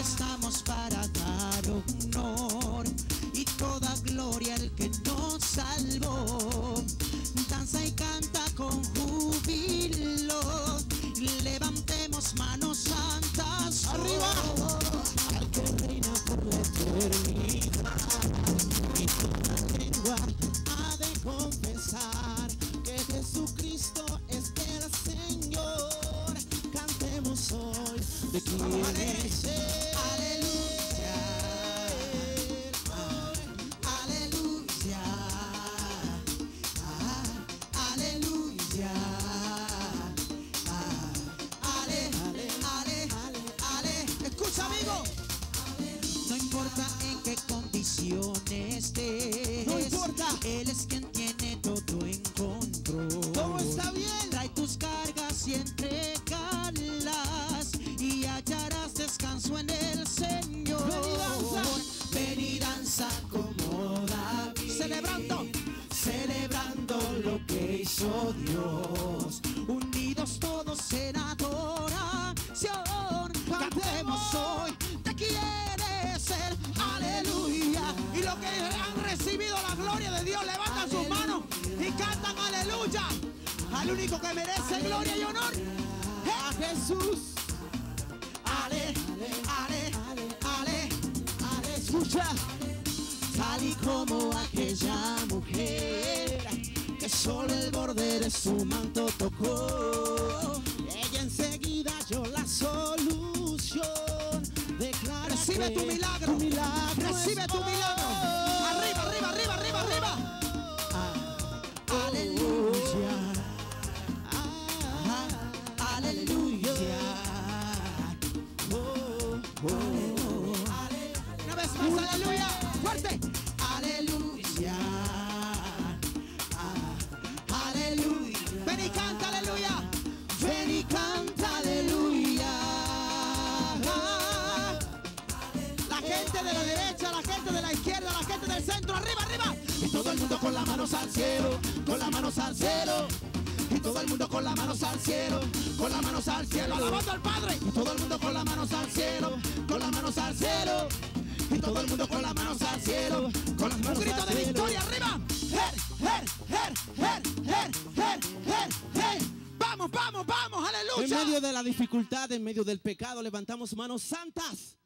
estamos para dar honor y toda gloria al que nos salvó. Danza y canta con júbilo, levantemos manos santas. Arriba. Al que reina por la eternidad. Y toda lengua ha de confesar que Jesucristo es el Señor. Cantemos hoy. De quién es importa en qué condición estés. No importa. Él es quien tiene todo en control. Todo está bien. Trae tus cargas y entregalas y hallarás descanso en el Señor. Ven y danza. Ven y danza como David. Celebrando. Celebrando lo que hizo Dios. Unidos todos en aleluya. Al único que merece gloria y honor. A Jesús. Ale, ale, ale, ale. Escucha. Tal y como aquella mujer que solo el borde de su manto tocó. Ella enseguida yo la solución. Declara Recibe tu milagro. tu milagro Recibe tu milagro. Gente de la derecha, la gente de la izquierda, la gente del centro, arriba, arriba. Y todo el mundo con las manos al cielo, con las manos al cielo. Y todo el mundo con las manos al cielo, con las manos al cielo. Alabando al Padre. Y todo el mundo con las manos al cielo, con las manos al cielo. Y todo el mundo con las manos al cielo, con las Un manos grito al de cielo. victoria, arriba. Her, her, her, her, her, her, her, her. Vamos, vamos, vamos, En aleluya. medio de la dificultad, en medio del pecado, levantamos manos santas